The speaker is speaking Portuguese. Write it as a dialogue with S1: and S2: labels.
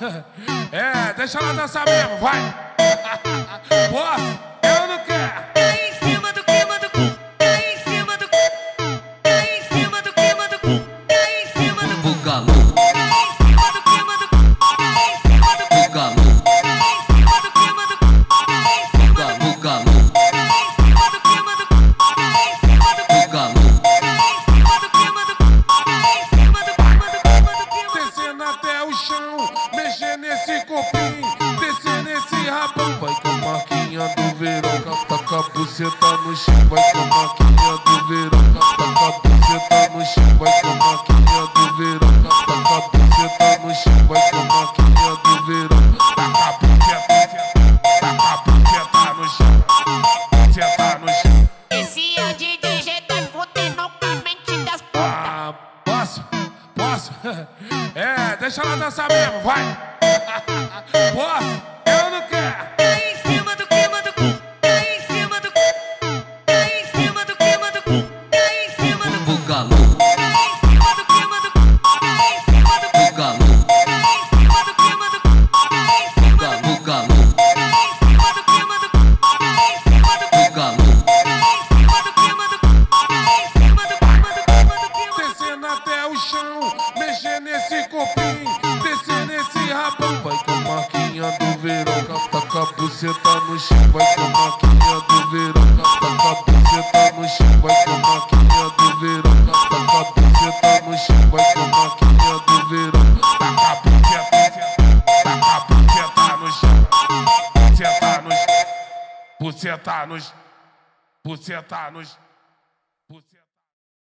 S1: É, deixa ela dançar mesmo, vai. nesse copinho, descer nesse rabão. Vai com a marquinha do verão, taca a buceta no chão. Vai com a marquinha do verão, taca a buceta no chão. Vai com a marquinha do verão, taca a buceta no chão. Vai com a marquinha do verão, taca a buceta, taca a buceta no chão. Buceta no chão.
S2: Esse é o DJ GT fudendo com a mente das
S1: Ah, posso? Posso? É, deixa ela dançar mesmo, vai. Posso? Eu não quero.
S2: É em cima do clima do cu. É em cima do cu. É em cima do clima do cu. É em cima do cu. É em cima do clima do cu. É em cima do cu. É em cima do clima do cu. É em cima do cu. É em cima do clima do cu. É em cima do cu. É em cima do clima do cu. É em cima do clima do clima do clima.
S1: Descendo até o chão, mexer nesse copinho, nesse rabão. Vai com marquinha do verão, taca a buceta no chão. Vai com marquinha do verão, taca a buceta no chão. Vai com marquinha do verão, taca a buceta no chão. Vai com marquinha do verão, taca a buceta, taca a buceta no chão. Buceta nos, buceta nos, buceta nos, buceta.